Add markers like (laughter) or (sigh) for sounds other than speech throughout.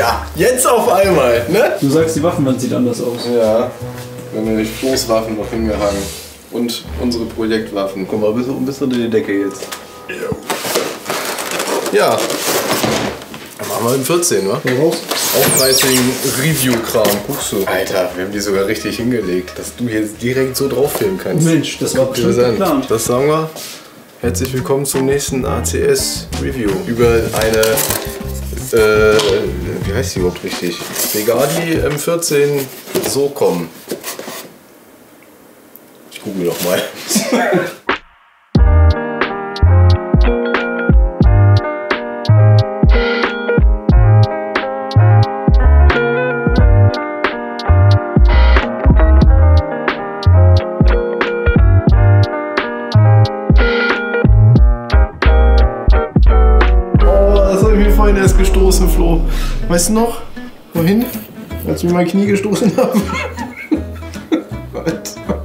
Ja, jetzt auf einmal, ne? Du sagst, die Waffenwand sieht anders aus. Ja, wir haben nämlich Floßwaffen noch hingehangen. Und unsere Projektwaffen. Guck mal, bis, bis unter die Decke jetzt. Ja. Dann machen wir in 14, wa? Woraus? Aufpricing Review-Kram, guckst du. Alter, wir haben die sogar richtig hingelegt, dass du jetzt direkt so drauf filmen kannst. Mensch, das war bestimmt geplant. Das sagen wir. Herzlich willkommen zum nächsten ACS Review über eine, äh, wie heißt die überhaupt richtig? Begadi M14 SOCOM. Ich google doch mal. (laughs) Weißt du noch? Wohin? Als wir mein Knie gestoßen haben. Alter.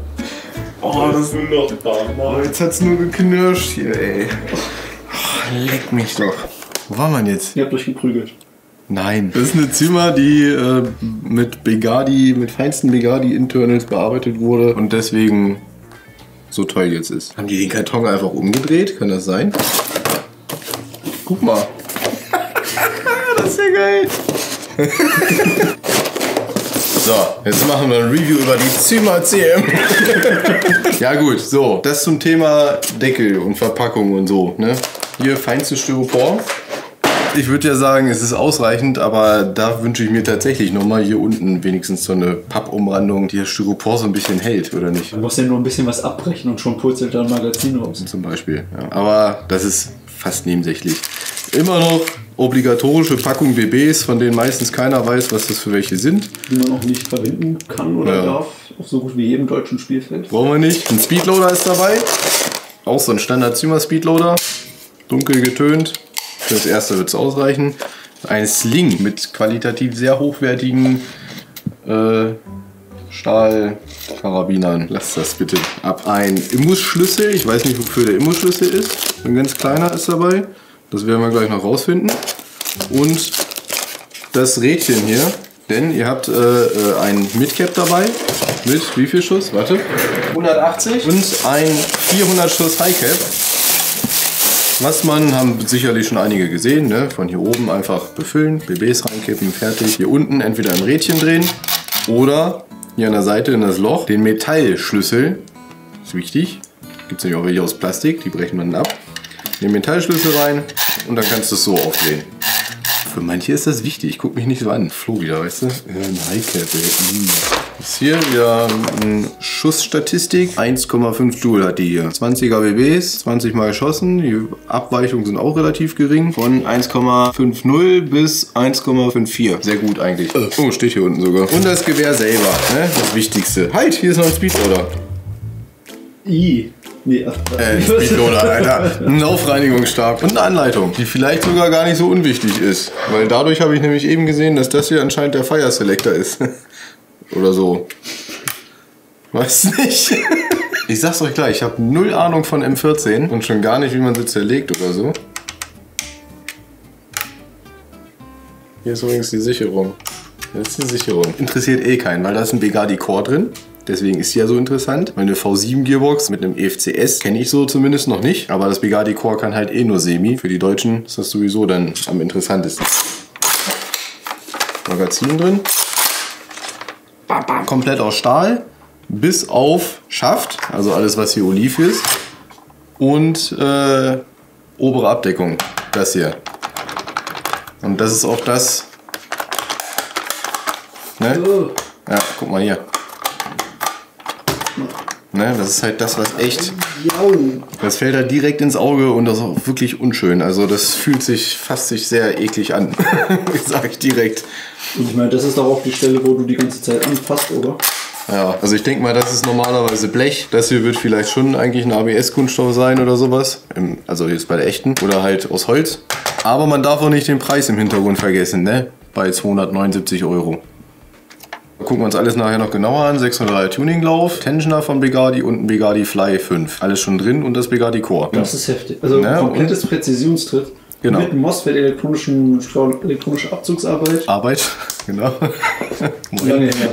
Oh, das nur noch da. Jetzt hat's nur geknirscht hier, ey. Oh, leck mich doch. Wo war man jetzt? Ihr habt euch geprügelt. Nein. Das ist eine Zimmer, die äh, mit Begadi, mit feinsten Begadi-Internals bearbeitet wurde und deswegen so toll jetzt ist. Haben die den Karton einfach umgedreht? Kann das sein? Guck mal. Geil. So, jetzt machen wir ein Review über die Zimmer CM. (laughs) ja gut, so, das zum Thema Deckel und Verpackung und so. Ne? Hier feinstes Styropor. Ich würde ja sagen, es ist ausreichend, aber da wünsche ich mir tatsächlich nochmal hier unten wenigstens so eine Pappumrandung, die das Styropor so ein bisschen hält, oder nicht? Du musst ja nur ein bisschen was abbrechen und schon purzelt da ein Magazin raus. Zum Beispiel. Ja. Aber das ist fast nebensächlich. Immer noch obligatorische Packung BBs, von denen meistens keiner weiß, was das für welche sind. Die man auch nicht verwenden kann oder Ja. darf. Auf so gut wie jedem deutschen Spielfeld. Brauchen wir nicht. Ein Speedloader ist dabei. Auch so ein Standard Zimmer Speedloader. Dunkel getönt. Für das erste wird es ausreichen. Ein Sling mit qualitativ sehr hochwertigen äh, Stahlkarabinern. Lasst das bitte ab. Ein Imbusschlüssel. Ich weiß nicht, wofür der Imbusschlüssel ist. Ein ganz kleiner ist dabei. Das werden wir gleich noch rausfinden. Und das Rädchen hier. Denn ihr habt äh, äh, ein Midcap dabei. Mit wie viel Schuss? Warte. 180. Und ein 400 Schuss Highcap. Was man, haben sicherlich schon einige gesehen, ne? von hier oben einfach befüllen, BBs reinkippen, fertig. Hier unten entweder ein Rädchen drehen oder hier an der Seite in das Loch den Metallschlüssel, ist wichtig, gibt es nämlich auch welche aus Plastik, die brechen man ab. Den Metallschlüssel rein und dann kannst du es so aufdrehen. Für manche ist das wichtig, guck mich nicht so an. Flo wieder, weißt du? Ja, ein Highcap, ey. Ist hier wieder eine Schussstatistik. 1,5 Joule hat die hier. 20er BBs, 20 Mal geschossen. Die Abweichungen sind auch relativ gering. Von 1,50 bis 1,54. Sehr gut eigentlich. Oh, steht hier unten sogar. Und das Gewehr selber, ne? Das Wichtigste. Halt, hier ist noch ein Speedloader. I. Nee, Äh, Speedloader, Alter. Ein Laufreinigungsstab und eine Anleitung, die vielleicht sogar gar nicht so unwichtig ist. Weil dadurch habe ich nämlich eben gesehen, dass das hier anscheinend der Fire Selector ist. (laughs) Oder so. Weiß nicht. (laughs) Ich sag's euch gleich, ich habe null Ahnung von M14 und schon gar nicht, wie man sie zerlegt oder so. Hier ist übrigens die Sicherung. Das ist die Sicherung. Interessiert eh keinen, weil da ist ein Begadi Core drin. Deswegen ist sie ja so interessant. Meine V7 Gearbox mit einem EFCS kenne ich so zumindest noch nicht. Aber das Begadi Core kann halt eh nur Semi. Für die Deutschen ist das sowieso dann am interessantesten. Magazin drin. Komplett aus Stahl. Bis auf Schaft. Also alles, was hier Oliv ist. Und äh, obere Abdeckung. Das hier. Und das ist auch das. Ne? Ja, guck mal hier. Ne, das ist halt das, was echt. Das fällt halt direkt ins Auge und das ist auch wirklich unschön. Also das fühlt sich, fasst sich sehr eklig an. (laughs) Sag ich direkt. Und ich meine, das ist doch auch die Stelle, wo du die ganze Zeit anfasst, oder? Ja, also ich denke mal, das ist normalerweise Blech. Das hier wird vielleicht schon eigentlich ein ABS-Kunststoff sein oder sowas. Im- Also jetzt bei der echten. Oder halt aus Holz. Aber man darf auch nicht den Preis im Hintergrund vergessen, ne? Bei 279 Euro. Gucken wir uns alles nachher noch genauer an. 603 Tuninglauf, Tensioner von Begadi und ein Begadi Fly 5. Alles schon drin und das Begadi Core. Das ist heftig. Also Ja, komplettes Präzisionstritt. Genau. Mit MOSFET elektronischen, elektronische Abzugsarbeit. Arbeit, (laughs) genau. (laughs) Lange her.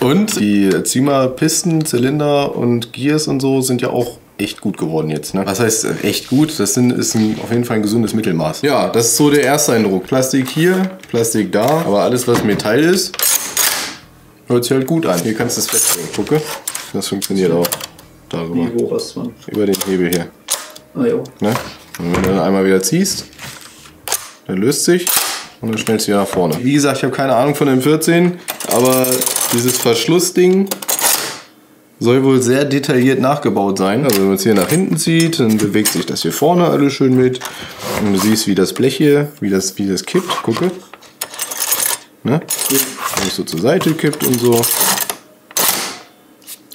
Und die Zima-Pisten, Zylinder und Gears und so sind ja auch echt gut geworden jetzt. Ne? Was heißt äh, echt gut? Das sind, ist ein, auf jeden Fall ein gesundes Mittelmaß. Ja, das ist so der erste Eindruck. Plastik hier, Plastik da, aber alles was Metall ist, hört sich halt gut an. Hier kannst du es festlegen. Gucke, das funktioniert auch. Darüber. Wie hoch ist man? Über den Hebel hier. Ah jo. Ne? Und wenn du dann einmal wieder ziehst, dann löst sich und dann stellst du wieder nach vorne. Wie gesagt, ich habe keine Ahnung von dem 14, aber dieses Verschlussding soll wohl sehr detailliert nachgebaut sein. Also wenn man es hier nach hinten zieht, dann bewegt sich das hier vorne alles schön mit. Und du siehst, wie das Blech hier, wie das, wie das kippt. Gucke. Ne? Wie es so zur Seite kippt und so.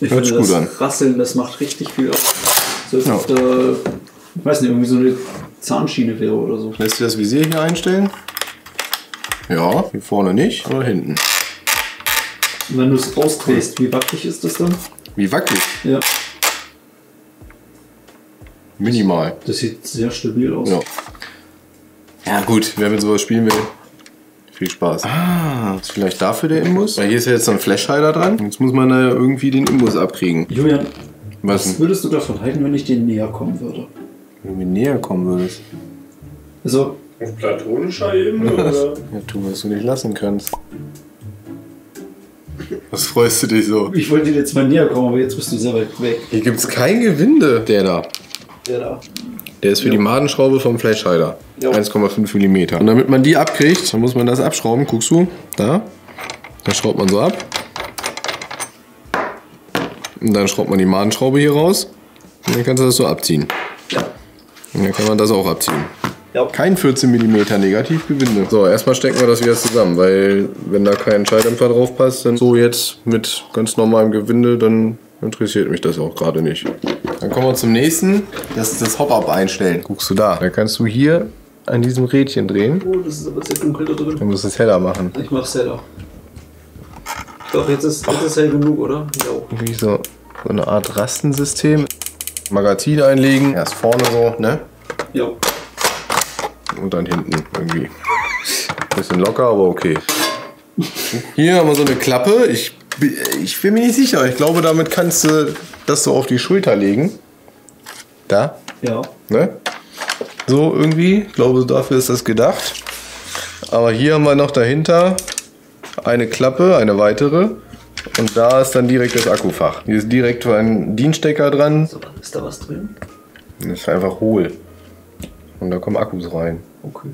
Ich Hört finde sich das gut an. Rasseln, das macht richtig viel aus. So als Ja. ob da, ich weiß nicht, irgendwie so eine Zahnschiene wäre oder so. Lässt du das Visier hier einstellen? Ja, hier vorne nicht, aber hinten. Und wenn du es rausdrehst, wie wackelig ist das dann? Wie wackelig. Ja. Minimal. Das sieht sehr stabil aus. Ja. Ja gut, wer mit sowas spielen will, viel Spaß. Ah, ist vielleicht dafür der Imbus? Weil hier ist ja jetzt so ein Flashhider dran. Jetzt muss man da ja irgendwie den Imbus abkriegen. Julian, Was was würdest du davon halten, wenn ich dir näher kommen würde? Wenn du mir näher kommen würdest. Also, Auf platonischer Ebene (laughs) oder? Ja, tu, was du nicht lassen kannst. Was freust du dich so? ich wollte dir jetzt mal näher kommen, aber jetzt bist du sehr weit weg. Hier gibt's kein Gewinde. Der da. Der da. Der ist für Ja. die Madenschraube vom Flashhider. Ja. 1,5 mm. Und damit man die abkriegt, dann muss man das abschrauben. Guckst du? Da. Da schraubt man so ab. Und dann schraubt man die Madenschraube hier raus. Und dann kannst du das so abziehen. Ja. Und dann kann man das auch abziehen. Ja. Kein 14 mm Negativgewinde. So, erstmal stecken wir das wieder zusammen, weil wenn da kein Schalldämpfer drauf passt, dann so jetzt mit ganz normalem Gewinde, dann interessiert mich das auch gerade nicht. Dann kommen wir zum nächsten. Das ist das Hop-Up einstellen. Guckst du da. Dann kannst du hier an diesem Rädchen drehen. Oh, das ist aber sehr dunkel da drin. Dann musst du es heller machen. Ich mach's heller. Doch, jetzt ist, jetzt ist hell genug, oder? Ja. Wie so, so eine Art Rastensystem. Magazin einlegen. Erst vorne so, ne? Ja. Und dann hinten irgendwie. Bisschen locker, aber okay. Hier haben wir so eine Klappe. Ich, ich bin mir nicht sicher. Ich glaube, damit kannst du das so auf die Schulter legen. Da, Ja. ne? So irgendwie. Ich glaube, dafür ist das gedacht. Aber hier haben wir noch dahinter eine Klappe, eine weitere. Und da ist dann direkt das Akkufach. Hier ist direkt ein Dienststecker dran. So, ist da was drin? Das ist einfach hohl. Und da kommen Akkus rein. Okay.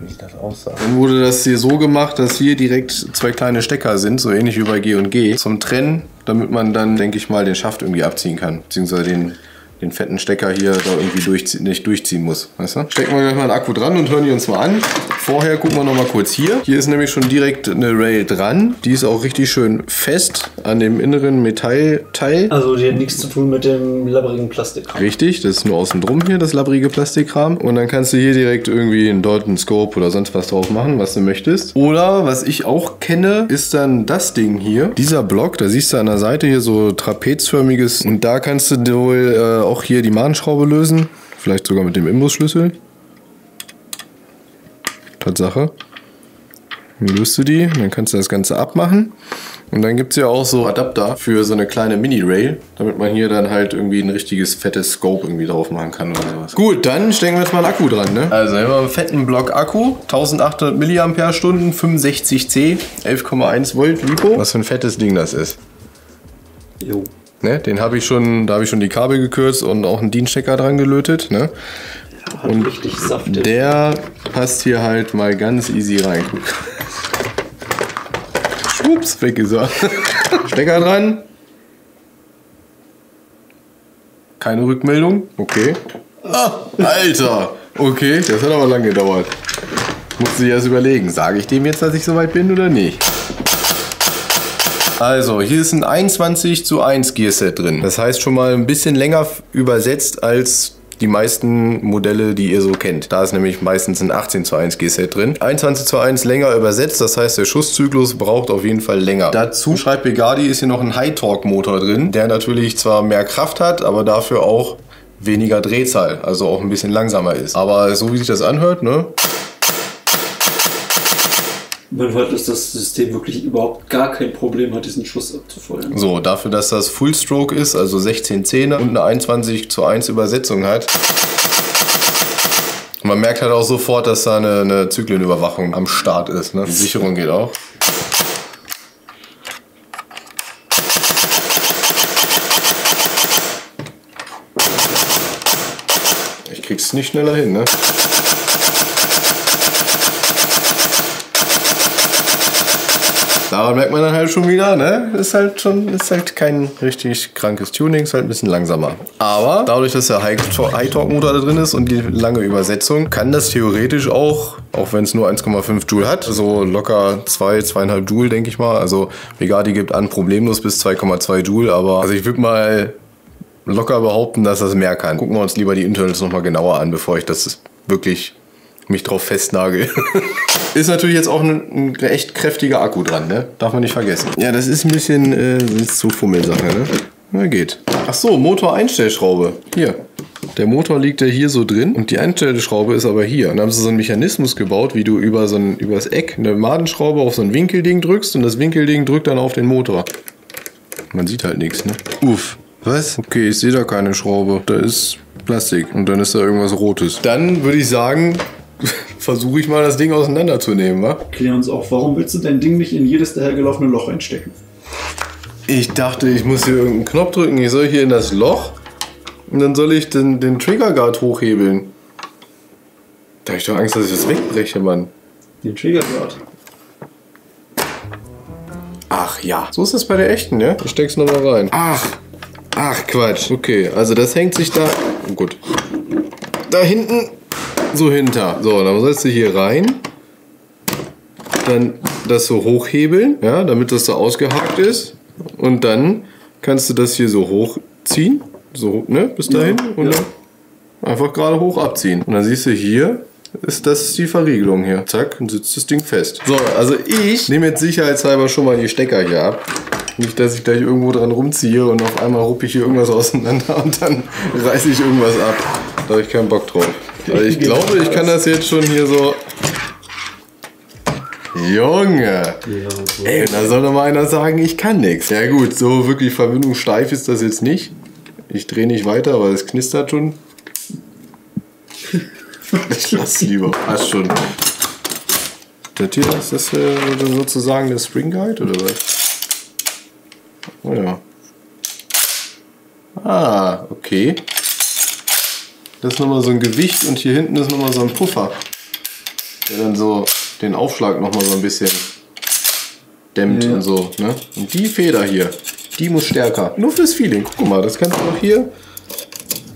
wie das aussah. Dann wurde das hier so gemacht, dass hier direkt zwei kleine Stecker sind, so ähnlich wie bei G und G, zum Trennen, damit man dann, denke ich mal, den Schaft irgendwie abziehen kann. Beziehungsweise den, den fetten Stecker hier da irgendwie durchzie nicht durchziehen muss. Weißt du? Stecken wir gleich mal einen Akku dran und hören die uns mal an. Vorher gucken wir noch mal kurz hier. Hier ist nämlich schon direkt eine Rail dran. Die ist auch richtig schön fest an dem inneren Metallteil. Also die hat nichts zu tun mit dem labbrigen Plastik. Richtig, das ist nur außen drum hier, das labbrige Plastikkram. Und dann kannst du hier direkt irgendwie einen einen Scope oder sonst was drauf machen, was du möchtest. Oder, was ich auch kenne, ist dann das Ding hier. Dieser Block, da siehst du an der Seite hier so trapezförmiges. Und da kannst du wohl äh, auch hier die Mahnschraube lösen. Vielleicht sogar mit dem Imbusschlüssel. Tatsache. Dann löst du die, dann kannst du das Ganze abmachen. Und dann gibt es ja auch so Adapter für so eine kleine Mini-Rail, damit man hier dann halt irgendwie ein richtiges fettes Scope irgendwie drauf machen kann oder sowas. Gut, dann stecken wir jetzt mal einen Akku dran, ne? Also, hier haben wir einen fetten Block Akku, 1800 mAh, 65C, 11,1 Volt Lipo. Was für ein fettes Ding das ist. Jo. Ne? Den habe ich schon, da habe ich schon die Kabel gekürzt und auch einen DIN-Stecker dran gelötet, ne? Richtig Saft. Der passt hier halt mal ganz easy rein. Guck. Schwupps, weg ist er. (laughs) Stecker dran. Keine Rückmeldung. Okay. Ah, Alter. Okay, das hat aber lange gedauert. Musste ich erst überlegen, sage ich dem jetzt, dass ich soweit bin oder nicht? Also, hier ist ein 21 zu 1 Gearset drin. Das heißt schon mal ein bisschen länger übersetzt als die meisten Modelle, die ihr so kennt. Da ist nämlich meistens ein 18 zu 1 Gearset drin. 21 zu 1 länger übersetzt, das heißt der Schusszyklus braucht auf jeden Fall länger. Dazu schreibt Begardi ist hier noch ein High-Torque-Motor drin, der natürlich zwar mehr Kraft hat, aber dafür auch weniger Drehzahl, also auch ein bisschen langsamer ist. Aber so wie sich das anhört, ne? Man hört, dass das System wirklich überhaupt gar kein Problem hat, diesen Schuss abzufeuern. So, dafür, dass das Full Stroke ist, also 16 Zähne und eine 21 zu 1 Übersetzung hat. Man merkt halt auch sofort, dass da eine, eine Zyklenüberwachung am Start ist. Ne? Die Sicherung geht auch. Ich krieg's nicht schneller hin, ne? Daran merkt man dann halt schon wieder, ne? Ist halt schon, ist halt kein richtig krankes Tuning, ist halt ein bisschen langsamer. Aber dadurch, dass der High-Torque-Motor da drin ist und die lange Übersetzung, kann das theoretisch auch, auch wenn es nur 1,5 Joule hat, so locker 2, 2,5 Joule, denke ich mal. Also Bugatti gibt an problemlos bis 2,2 Joule, aber also ich würde mal locker behaupten, dass das mehr kann. Gucken wir uns lieber die Internals nochmal genauer an, bevor ich das wirklich mich drauf festnagel. (laughs) ist natürlich jetzt auch ein, ein, echt kräftiger Akku dran, ne? Darf man nicht vergessen. Ja, das ist ein bisschen äh, zu Fummelsache, ne? Na geht. Ach so, Motoreinstellschraube. Hier. Der Motor liegt ja hier so drin und die Einstellschraube ist aber hier. Und dann haben sie so einen Mechanismus gebaut, wie du über so ein, übers Eck eine Madenschraube auf so ein Winkelding drückst und das Winkelding drückt dann auf den Motor. Man sieht halt nichts, ne? Uff. Was? Okay, ich sehe da keine Schraube. Da ist Plastik und dann ist da irgendwas Rotes. Dann würde ich sagen, (laughs) versuche ich mal das Ding auseinanderzunehmen, wa? Klär uns auch, warum willst du dein Ding nicht in jedes dahergelaufene Loch einstecken? Ich dachte, ich muss hier irgendeinen Knopf drücken. Ich soll hier in das Loch und dann soll ich den, den Triggerguard hochhebeln. Da habe ich doch Angst, dass ich das wegbreche, Mann. Den Triggerguard? Ach ja. So ist das bei der echten, ja? Ich steck's nochmal rein. Ach. Ach, Quatsch. Okay, also das hängt sich da. Oh, gut. Da hinten so hinter. So, dann sollst du hier rein. Dann das so hochhebeln, ja, damit das so ausgehakt ist. Und dann kannst du das hier so hochziehen. So, ne, bis dahin. Ja, und ja. dann einfach gerade hoch abziehen. Und dann siehst du hier, ist das die Verriegelung hier. Zack, und sitzt das Ding fest. So, also ich nehme jetzt sicherheitshalber schon mal die Stecker hier ab. Nicht, dass ich gleich irgendwo dran rumziehe und auf einmal ruppe ich hier irgendwas auseinander (laughs) und dann reiße ich irgendwas ab. Da habe ich keinen Bock drauf. Also ich glaube, ich kann das jetzt schon hier so. Junge! Ey, da soll doch mal einer sagen, ich kann nichts. Ja gut, so wirklich verbindungssteif ist das jetzt nicht. Ich drehe nicht weiter, weil es knistert schon. Ich lass lieber. Passt schon. Das hier ist das äh, sozusagen der Spring Guide oder was? Oh ja. Ah, okay. Das ist nochmal so ein Gewicht und hier hinten ist nochmal so ein Puffer, der dann so den Aufschlag nochmal so ein bisschen dämmt ja. und so. Ne? Und die Feder hier, die muss stärker. Nur fürs Feeling. Guck mal, das kannst du auch hier,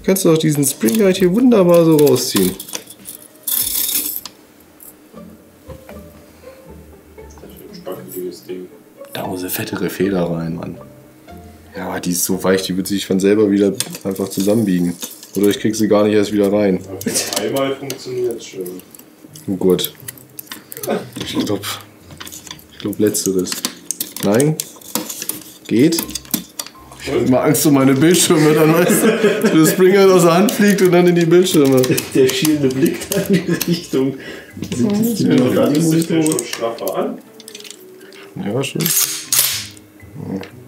kannst du auch diesen Spring Guide hier wunderbar so rausziehen. Da muss eine fettere Feder rein, Mann. Ja, die ist so weich, die wird sich von selber wieder einfach zusammenbiegen. Oder ich krieg sie gar nicht erst wieder rein. Einmal funktioniert schon. Oh Gott. Ich glaube, ich glaub letzteres. Nein? Geht? Ich hab immer Angst um meine Bildschirme, dann weißt du, dass der Springer aus der Hand fliegt und dann in die Bildschirme. Der schielende Blick (laughs) in die Richtung. Sind das die ja, Monitore? schon straffer an. Ja, schon. Ja.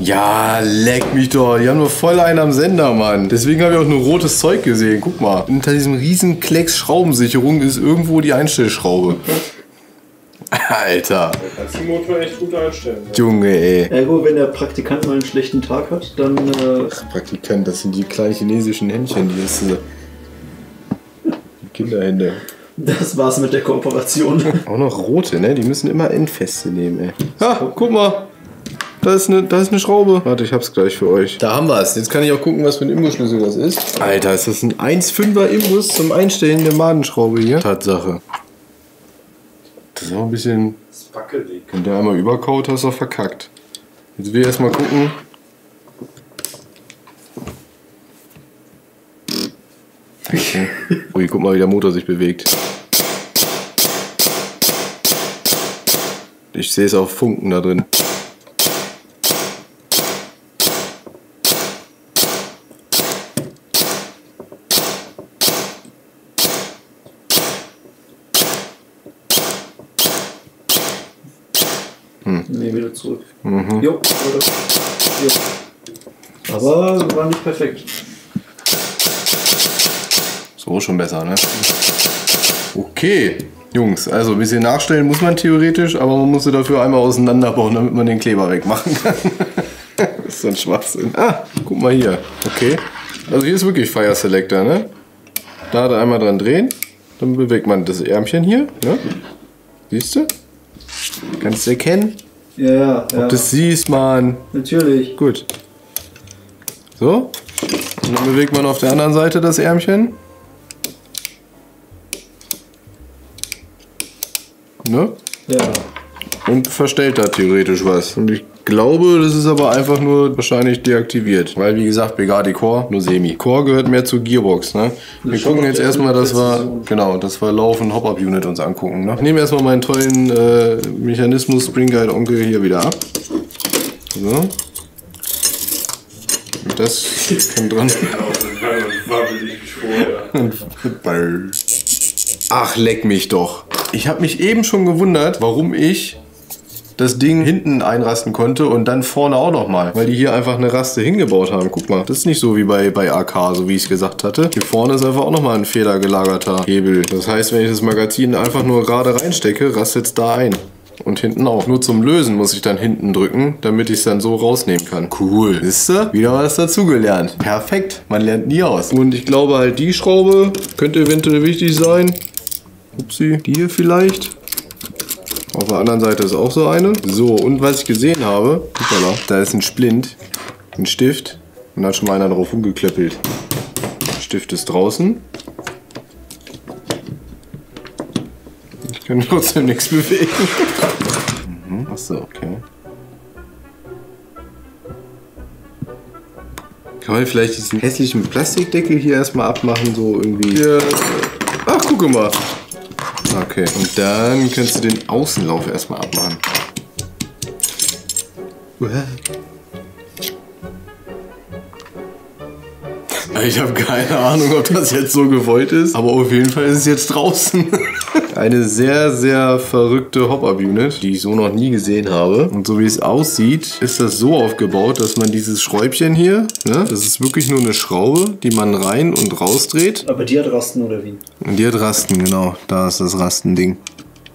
Ja, leck mich doch. Die haben nur voll einen am Sender, Mann. Deswegen habe ich auch nur rotes Zeug gesehen. Guck mal. Hinter diesem riesen Klecks Schraubensicherung ist irgendwo die Einstellschraube. Alter. Da kannst du den Motor echt gut einstellen. Ja. Junge, ey. Ergo, wenn der Praktikant mal einen schlechten Tag hat, dann. Äh Ach, Praktikant, das sind die kleinen chinesischen Händchen, die ist. Äh, die Kinderhände. Das war's mit der Kooperation. Auch noch rote, ne? Die müssen immer Endfeste nehmen, ey. Ha, guck mal. Da ist, eine, da ist eine Schraube. Warte, ich hab's gleich für euch. Da haben wir es. Jetzt kann ich auch gucken, was für ein Imbusschlüssel das ist. Alter, ist das ein 1,5er Imbus zum Einstellen der Madenschraube hier? Tatsache. Das ist auch ein bisschen. Das ist wackelig. Wenn der einmal überkaut, hast du verkackt. Jetzt will ich erstmal gucken. Okay. Ui, guck mal, wie der Motor sich bewegt. Ich sehe es auf Funken da drin. Zurück. Jo, oder? Jo. Aber war nicht perfekt. So schon besser, ne? Okay. Jungs, also ein bisschen nachstellen muss man theoretisch, aber man muss sie dafür einmal auseinanderbauen, damit man den Kleber wegmachen kann. (laughs) das ist so ein Schwachsinn. Ah, guck mal hier. Okay. Also hier ist wirklich Fire Selector, ne? Da hat er einmal dran drehen, dann bewegt man das Ärmchen hier, ne? Siehst du? Kannst du erkennen? Ja, ja, ja. Das siehst man. Natürlich. Gut. So. Und dann bewegt man auf der anderen Seite das Ärmchen. Ne? Ja. Und verstellt da theoretisch was. Und ich glaube, das ist aber einfach nur wahrscheinlich deaktiviert. Weil, wie gesagt, Begadi Core, nur Semi. Core gehört mehr zur Gearbox, ne? Wir gucken jetzt erstmal, dass wir, genau, dass wir Lauf- und Hop-Up-Unit uns angucken, ne? Ich nehme erstmal meinen tollen äh, Mechanismus Spring Guide Onkel hier wieder ab. So. Und das kann dran. (laughs) Ach, leck mich doch. Ich habe mich eben schon gewundert, warum ich das Ding hinten einrasten konnte und dann vorne auch nochmal. Weil die hier einfach eine Raste hingebaut haben. Guck mal, das ist nicht so wie bei, bei AK, so wie ich es gesagt hatte. Hier vorne ist einfach auch nochmal ein federgelagerter Hebel. Das heißt, wenn ich das Magazin einfach nur gerade reinstecke, rastet es da ein. Und hinten auch. Nur zum Lösen muss ich dann hinten drücken, damit ich es dann so rausnehmen kann. Cool. Wisst ihr? Wieder was dazugelernt. Perfekt. Man lernt nie aus. Und ich glaube halt, die Schraube könnte eventuell wichtig sein. Upsi. Die hier vielleicht. Auf der anderen Seite ist auch so eine. So, und was ich gesehen habe, hoppala, da ist ein Splint, ein Stift. Und da hat schon mal einer drauf rumgeklöppelt. Stift ist draußen. Ich kann (laughs) trotzdem nichts bewegen. Mhm. Achso, okay. Kann man vielleicht diesen hässlichen Plastikdeckel hier erstmal abmachen, so irgendwie. Hier. Ach, gucke mal. Okay, und dann kannst du den Außenlauf erstmal abmachen. Ich habe keine Ahnung, ob das jetzt so gewollt ist, aber auf jeden Fall ist es jetzt draußen. (laughs) Eine sehr, sehr verrückte Hop-Up-Unit, die ich so noch nie gesehen habe. Und so wie es aussieht, ist das so aufgebaut, dass man dieses Schräubchen hier, ne, das ist wirklich nur eine Schraube, die man rein und rausdreht. Aber die hat Rasten oder wie? Und die hat Rasten, genau. Da ist das Rastending.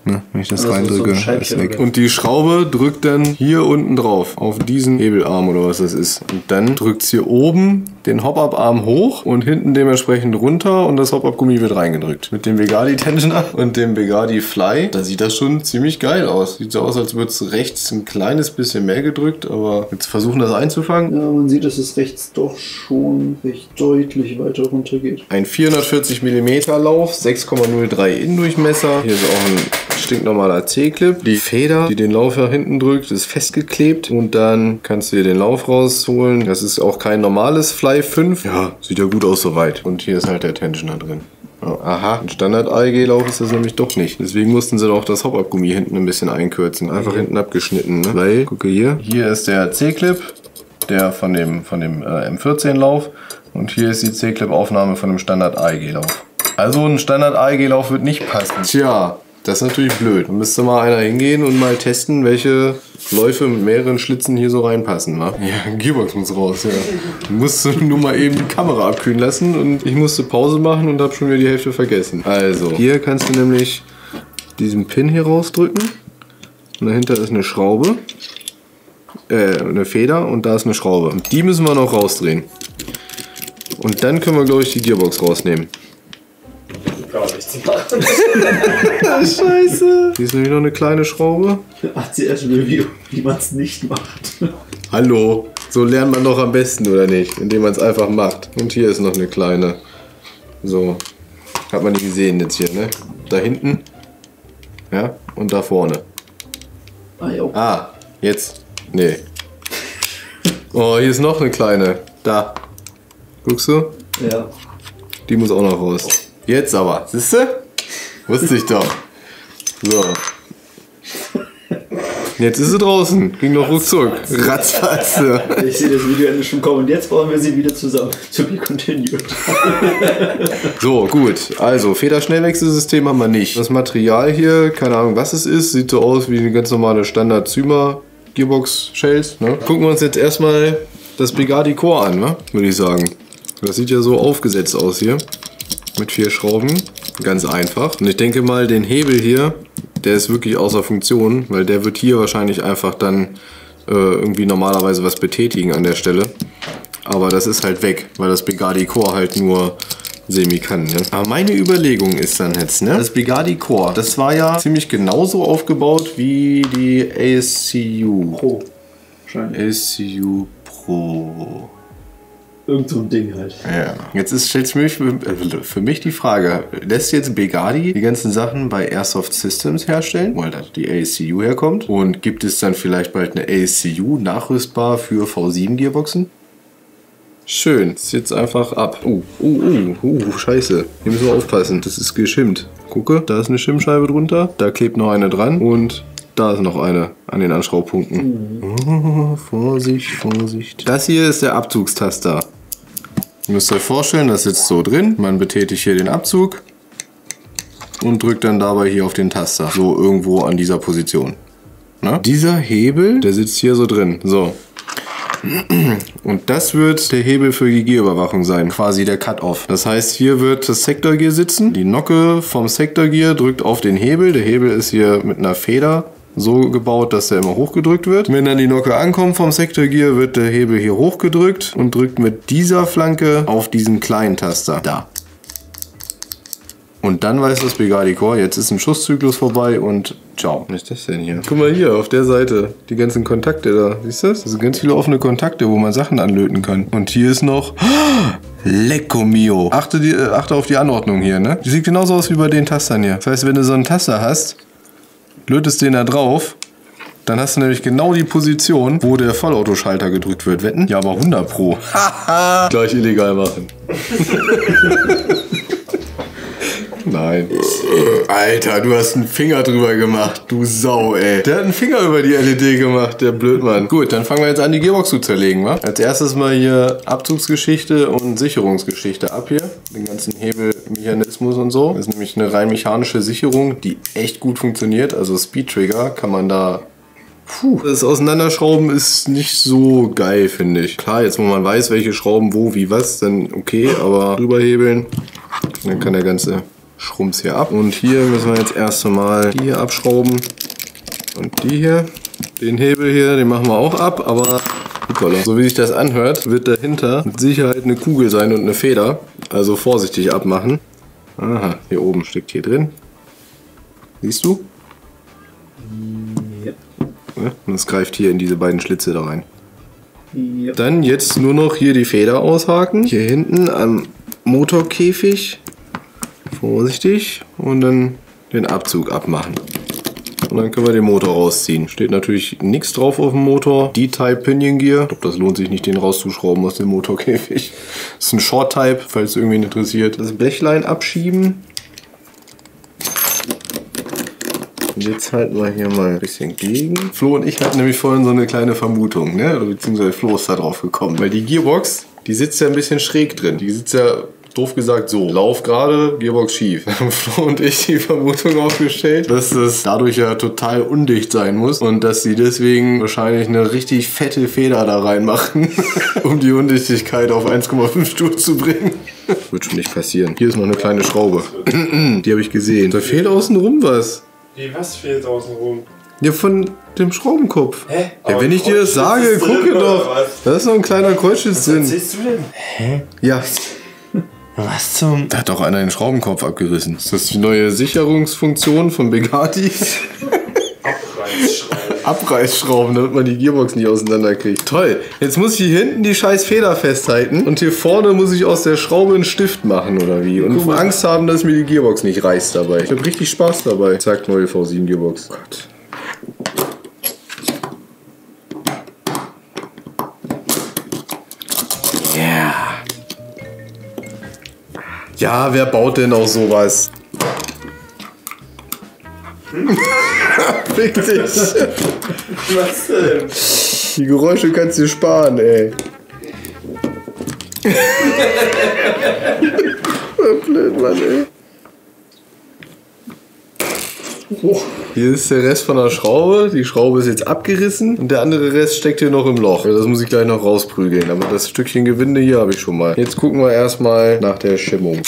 Ne, wenn ich das Also so reindrücke, ein Scheibchen ist weg. Und die Schraube drückt dann hier unten drauf, auf diesen Hebelarm oder was das ist. Und dann drückt hier oben den Hop-Up-Arm hoch und hinten dementsprechend runter und das Hop-Up-Gummi wird reingedrückt. Mit dem Begadi Tensioner und dem Begadi Fly, da sieht das schon ziemlich geil aus. Sieht so aus, als würde es rechts ein kleines bisschen mehr gedrückt, aber jetzt versuchen das einzufangen. Ja, man sieht, dass es rechts doch schon recht deutlich weiter runter geht. Ein 440 mm Lauf, 6,03 Innendurchmesser. Hier ist auch ein stinknormaler C-Clip. Die Feder, die den Lauf nach hinten drückt, ist festgeklebt. Und dann kannst du dir den Lauf rausholen. Das ist auch kein normales Fly 5. Ja, sieht ja gut aus soweit. Und hier ist halt der Tensioner drin. Aha, ein Standard-AEG-Lauf ist das nämlich doch nicht. Deswegen mussten sie doch das Hop-Up-Gummi hinten ein bisschen einkürzen. Einfach hinten abgeschnitten, ne? Weil, gucke hier. Hier ist der C-Clip, der von dem, von dem äh, M14-Lauf. Und hier ist die C-Clip-Aufnahme von dem Standard-AEG-Lauf. Also ein Standard-AEG-Lauf wird nicht passen. Tja, das ist natürlich blöd. Da müsste mal einer hingehen und mal testen, welche Läufe mit mehreren Schlitzen hier so reinpassen. Wa? Ja, Gearbox muss raus, ja. (laughs) Du musst nur mal eben die Kamera abkühlen lassen und ich musste Pause machen und habe schon wieder die Hälfte vergessen. Also, hier kannst du nämlich diesen Pin hier rausdrücken. Und dahinter ist eine Schraube. Äh, eine Feder und da ist eine Schraube. Und die müssen wir noch rausdrehen. Und dann können wir, glaube ich, die Gearbox rausnehmen. Gar nichts machen. Scheiße. Hier ist nämlich noch eine kleine Schraube. ACS-Review, wie man es nicht macht. Hallo. So lernt man doch am besten, oder nicht? Indem man es einfach macht. Und hier ist noch eine kleine. So. Hat man nicht gesehen jetzt hier, ne? Da hinten. Ja. Und da vorne. Ah, jo. Ah, jetzt. Nee. Oh, hier ist noch eine kleine. Da. Guckst du? Ja. Die muss auch noch raus. Jetzt aber. Siehst du? Wusste ich doch. So. Jetzt ist sie draußen. Ging noch ruckzuck. Ratzfatz. Ich sehe das Videoende schon kommen und jetzt bauen wir sie wieder zusammen. To be continued. So, gut. Also, Federschnellwechselsystem haben wir nicht. Das Material hier, keine Ahnung, was es ist, sieht so aus wie eine ganz normale Standard-Zymer Gearbox-Shells. Ne? Gucken wir uns jetzt erstmal das Bugatti Core an, ne? würde ich sagen. Das sieht ja so aufgesetzt aus hier. Mit vier Schrauben. Ganz einfach. Und ich denke mal, den Hebel hier, der ist wirklich außer Funktion, weil der wird hier wahrscheinlich einfach dann äh, irgendwie normalerweise was betätigen an der Stelle. Aber das ist halt weg, weil das Bugatti Core halt nur semi kann. Ne? Aber meine Überlegung ist dann jetzt, ne? Das Bugatti Core, das war ja ziemlich genauso aufgebaut wie die ASCU. Pro. ASCU Pro. Irgend so ein Ding halt. Ja. Jetzt ist, stellt sich mir für, äh, für mich die Frage, lässt jetzt Begadi die ganzen Sachen bei Airsoft Systems herstellen, weil da die ASCU herkommt? Und gibt es dann vielleicht bald eine ASCU nachrüstbar für V7 Gearboxen? Schön, ist jetzt einfach ab. Oh, oh, oh, oh, scheiße. Hier müssen wir aufpassen, das ist geschimmt. Gucke, da ist eine Schimmscheibe drunter, da klebt noch eine dran und da ist noch eine an den Anschraubpunkten. Oh, Vorsicht, Vorsicht. Das hier ist der Abzugstaster. Ihr müsst euch vorstellen, das sitzt so drin. Man betätigt hier den Abzug und drückt dann dabei hier auf den Taster. So irgendwo an dieser Position. Na? Dieser Hebel, der sitzt hier so drin. So. Und das wird der Hebel für die Gearüberwachung sein, quasi der Cut-Off. Das heißt, hier wird das Sektorgear sitzen. Die Nocke vom Sektorgear drückt auf den Hebel. Der Hebel ist hier mit einer Feder so gebaut, dass er immer hochgedrückt wird. Wenn dann die Nocke ankommt vom Sektorgear, wird der Hebel hier hochgedrückt und drückt mit dieser Flanke auf diesen kleinen Taster. Da. Und dann weiß das Brigadi Core, jetzt ist ein Schusszyklus vorbei und ciao. Was ist das denn hier? Guck mal hier auf der Seite, die ganzen Kontakte da. Siehst du das? Das sind ganz viele offene Kontakte, wo man Sachen anlöten kann. Und hier ist noch... (gasps) Lecco mio. Achte, die, äh, achte auf die Anordnung hier, ne? Die sieht genauso aus wie bei den Tastern hier. Das heißt, wenn du so einen Taster hast, lötest den da drauf, dann hast du nämlich genau die Position, wo der Vollautoschalter gedrückt wird. Wetten? Ja, aber 100 pro. Haha. Gleich illegal machen. (laughs) Nein. Alter, du hast einen Finger drüber gemacht, du Sau, ey. Der hat einen Finger über die LED gemacht, der Blödmann. Gut, dann fangen wir jetzt an, die Gearbox zu zerlegen, wa? Als erstes mal hier Abzugsgeschichte und Sicherungsgeschichte ab hier. Den ganzen Hebelmechanismus und so. Das ist nämlich eine rein mechanische Sicherung, die echt gut funktioniert. Also Speed Trigger kann man da Puh, das Auseinanderschrauben ist nicht so geil, finde ich. Klar, jetzt wo man weiß, welche Schrauben wo, wie, was, dann okay, aber drüberhebeln, dann kann der ganze Schrumps hier ab. Und hier müssen wir jetzt erst einmal die hier abschrauben und die hier. Den Hebel hier, den machen wir auch ab, aber so wie sich das anhört, wird dahinter mit Sicherheit eine Kugel sein und eine Feder. Also vorsichtig abmachen. Aha, hier oben steckt hier drin. Siehst du? Ja. Ja, und es greift hier in diese beiden Schlitze da rein. Ja. Dann jetzt nur noch hier die Feder aushaken. Hier hinten am Motorkäfig. Vorsichtig. Und dann den Abzug abmachen. Und dann können wir den Motor rausziehen. Steht natürlich nichts drauf auf dem Motor. D-Type Pinion Gear. Ich glaube, das lohnt sich nicht, den rauszuschrauben aus dem Motorkäfig. (laughs) Das ist ein Short-Type, falls es irgendwen interessiert. Das Blechlein abschieben. Und jetzt halten wir hier mal ein bisschen gegen. Flo und ich hatten nämlich vorhin so eine kleine Vermutung, ne? Beziehungsweise Flo ist da drauf gekommen. Weil die Gearbox, die sitzt ja ein bisschen schräg drin. Die sitzt ja doof gesagt so. Lauf gerade, Gearbox schief. (laughs) Haben Flo und ich die Vermutung aufgestellt, dass das dadurch ja total undicht sein muss und dass sie deswegen wahrscheinlich eine richtig fette Feder da reinmachen, (laughs) um die Undichtigkeit auf 1,5 Stuhl zu bringen. (laughs) Wird schon nicht passieren. Hier ist noch eine kleine Schraube. (clears throat) die habe ich gesehen. Da fehlt außen rum was. Wie, was fehlt außen rum? Ja, von dem Schraubenkopf. Hä? Ja, wenn ich dir das sage, gucke doch. Da ist noch ein kleiner Kreuzschlitz drin. siehst du denn? Hä? Ja, Was zum... da hat doch einer den Schraubenkopf abgerissen. Ist das die neue Sicherungsfunktion von Begati? Abreißschrauben. Abreißschrauben, damit man die Gearbox nicht auseinanderkriegt. Toll. Jetzt muss ich hier hinten die scheiß Feder festhalten und hier vorne muss ich aus der Schraube einen Stift machen oder wie. Und Angst haben, dass mir die Gearbox nicht reißt dabei. Ich habe richtig Spaß dabei. Zack, neue V7 Gearbox. Gott. Ja, wer baut denn auch sowas? (laughs) Fick dich. Was denn? Die Geräusche kannst du sparen, ey. (laughs) Blöd, Mann, ey. Hier ist der Rest von der Schraube. Die Schraube ist jetzt abgerissen und der andere Rest steckt hier noch im Loch. Das muss ich gleich noch rausprügeln. Aber das Stückchen Gewinde hier habe ich schon mal. Jetzt gucken wir erstmal nach der Schimmung.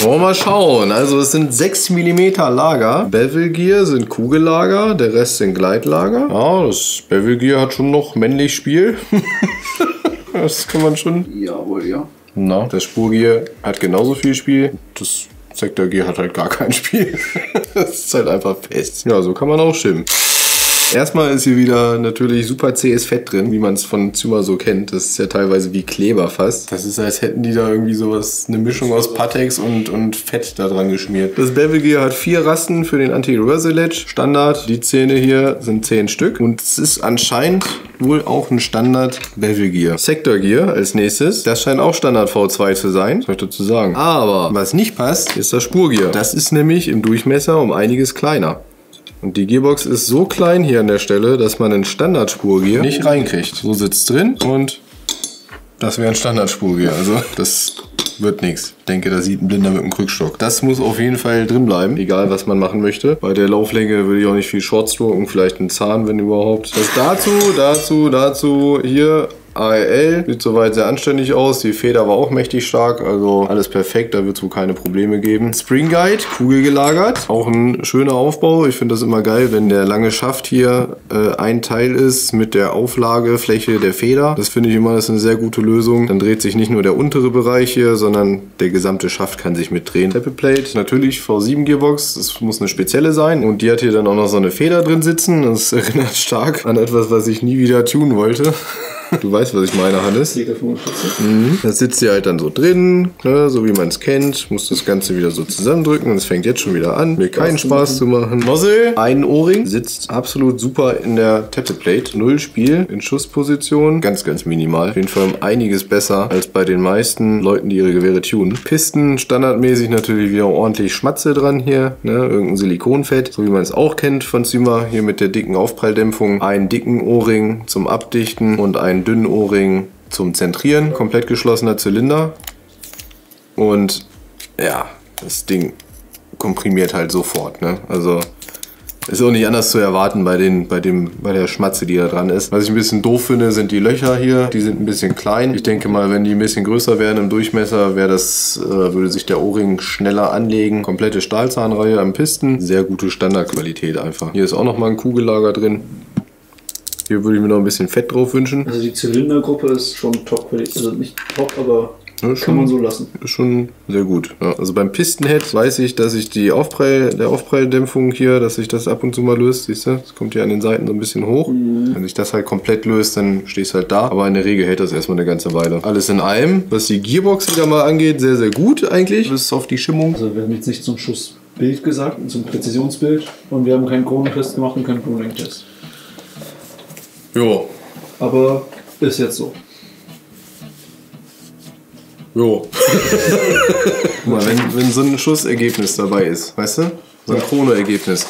Wollen wir mal schauen. Also es sind 6 mm Lager. Bevel Gear sind Kugellager, der Rest sind Gleitlager. Ja, das Bevel Gear hat schon noch männlich Spiel. (laughs) das kann man schon. Jawohl, ja. Na, das Spurgear hat genauso viel Spiel. Das Sektor Gear hat halt gar kein Spiel. (laughs) das ist halt einfach fest. Ja, so kann man auch schimmen. Erstmal ist hier wieder natürlich super zähes Fett drin, wie man es von Zimmer so kennt. Das ist ja teilweise wie Kleber fast. Das ist, als hätten die da irgendwie sowas, eine Mischung aus Patex und, und Fett da dran geschmiert. Das Bevel Gear hat vier Rasten für den Anti-Reverse Ledge. Standard. Die Zähne hier sind zehn Stück. Und es ist anscheinend wohl auch ein Standard Bevel Gear. Sector Gear als nächstes. Das scheint auch Standard V2 zu sein. Was soll ich dazu sagen? Aber was nicht passt, ist das Spurgear. Das ist nämlich im Durchmesser um einiges kleiner. Und die Gearbox ist so klein hier an der Stelle, dass man ein Standardspurgear nicht reinkriegt. So sitzt drin und das wäre ein Standardspurgear. Also das wird nichts. Ich denke, da sieht ein Blinder mit einem Krückstock. Das muss auf jeden Fall drin bleiben, egal was man machen möchte. Bei der Lauflänge würde ich auch nicht viel Shorts drucken, vielleicht einen Zahn, wenn überhaupt. Das dazu, dazu, dazu, hier AEL sieht soweit sehr anständig aus. Die Feder war auch mächtig stark, also alles perfekt, da wird es wohl keine Probleme geben. Spring Guide, Kugel gelagert, auch ein schöner Aufbau. Ich finde das immer geil, wenn der lange Schaft hier äh, ein Teil ist mit der Auflagefläche der Feder. Das finde ich immer das ist eine sehr gute Lösung. Dann dreht sich nicht nur der untere Bereich hier, sondern der gesamte Schaft kann sich mitdrehen. Plate, natürlich V7 Gearbox, das muss eine spezielle sein. Und die hat hier dann auch noch so eine Feder drin sitzen. Das (laughs) erinnert stark an etwas, was ich nie wieder tun wollte. (laughs) Du weißt, was ich meine, Hannes. Liga 45. Mhm. Das sitzt hier halt dann so drin, ne, so wie man es kennt. Muss das Ganze wieder so zusammendrücken und es fängt jetzt schon wieder an, mir keinen Spaß zu machen. Nozzle, ein Ohrring, sitzt absolut super in der Tetteplate. Null Spiel in Schussposition, ganz, ganz minimal. Auf jeden Fall um einiges besser als bei den meisten Leuten, die ihre Gewehre tunen. Pisten, standardmäßig natürlich wieder ordentlich Schmatze dran hier, ne, irgendein Silikonfett, so wie man es auch kennt von Zima, hier mit der dicken Aufpralldämpfung. Einen dicken Ohrring zum Abdichten und einen dünnen Ohrring zum Zentrieren, komplett geschlossener Zylinder. Und ja, das Ding komprimiert halt sofort. Ne? Also ist auch nicht anders zu erwarten bei, den, bei, dem, bei der Schmatze, die da dran ist. Was ich ein bisschen doof finde, sind die Löcher hier. Die sind ein bisschen klein. Ich denke mal, wenn die ein bisschen größer wären im Durchmesser, wäre das, äh, würde sich der O-Ring schneller anlegen. Komplette Stahlzahnreihe am Pisten. Sehr gute Standardqualität einfach. Hier ist auch nochmal ein Kugellager drin. Hier würde ich mir noch ein bisschen Fett drauf wünschen. Also die Zylindergruppe ist schon top. Also nicht top, aber Ja, kann man so lassen. Ist schon sehr gut. Ja, also beim Pistenhead weiß ich, dass ich die Aufprall, der Aufpralldämpfung hier, dass sich das ab und zu mal löst, siehst du? Das kommt hier an den Seiten so ein bisschen hoch. Wenn sich das halt komplett löst, dann stehst halt da. Aber in der Regel hält das erstmal eine ganze Weile. Alles in allem, was die Gearbox wieder mal angeht, sehr, sehr gut eigentlich. Bis auf die Schimmung. Also wir haben jetzt nicht zum Schussbild gesagt, zum Präzisionsbild. Und wir haben keinen Kronentest gemacht und keinen Pruning-Test. Jo. Aber ist jetzt so. Jo. Guck mal, wenn, wenn so ein Schussergebnis dabei ist, weißt du? So ein Chrono-Ergebnis.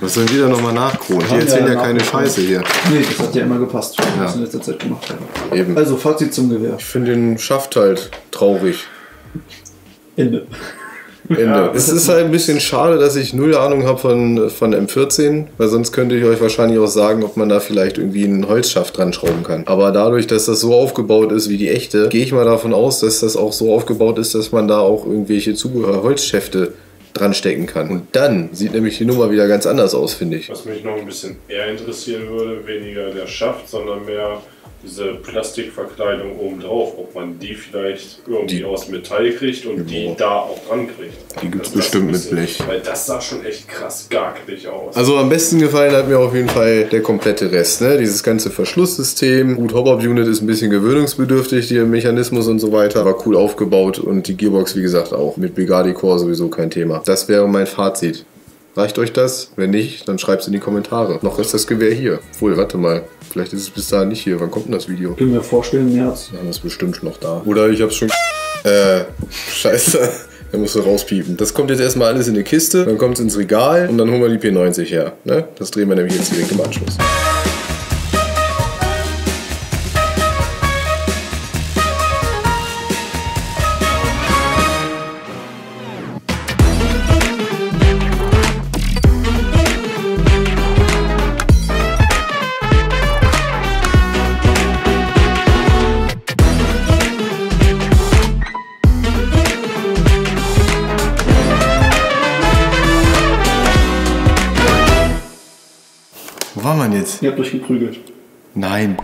Was sollen wir da nochmal nachkronen? Die erzählen wir ja keine. Scheiße hier. Nee, das hat ja immer gepasst, was wir in letzter Zeit gemacht haben. Eben. Also Fazit zum Gewehr. Ich finde den Schaft halt traurig. Ende. Ende. es ist halt ein bisschen schade, dass ich null Ahnung habe von, von M14, weil sonst könnte ich euch wahrscheinlich auch sagen, ob man da vielleicht irgendwie einen Holzschaft dran schrauben kann. Aber dadurch, dass das so aufgebaut ist wie die echte, gehe ich mal davon aus, dass das auch so aufgebaut ist, dass man da auch irgendwelche Zubehör Holzschäfte dran stecken kann. Und dann sieht nämlich die Nummer wieder ganz anders aus, finde ich. Was mich noch ein bisschen eher interessieren würde, weniger der Schaft, sondern mehr diese Plastikverkleidung oben drauf, ob man die vielleicht irgendwie Die- aus Metall kriegt und Ja. die da auch dran kriegt. Die Dass das bestimmt mit Blech. Weil das sah schon echt krass garkelig aus. Also am besten gefallen hat mir auf jeden Fall der komplette Rest. Ne? Dieses ganze Verschlusssystem. Gut, Hop-Up-Unit ist ein bisschen gewöhnungsbedürftig, der Mechanismus und so weiter. War cool aufgebaut und die Gearbox, wie gesagt, auch. Mit Bugatti Core sowieso kein Thema. Das wäre mein Fazit. Reicht euch das? Wenn nicht, dann schreibt es in die Kommentare. Noch ist das Gewehr hier. Obwohl, warte mal. Vielleicht ist es bis dahin nicht hier. Wann kommt denn das Video? Können wir vorstellen, März. Dann ist bestimmt noch da. Oder ich hab's schon. Äh, scheiße. (laughs) Dann musst du rauspiepen. Das kommt jetzt erstmal alles in eine Kiste, dann kommt es ins Regal und dann holen wir die P90 her. Ne? Das drehen wir nämlich jetzt direkt im Anschluss. War man jetzt? Ihr habt euch geprügelt. Nein.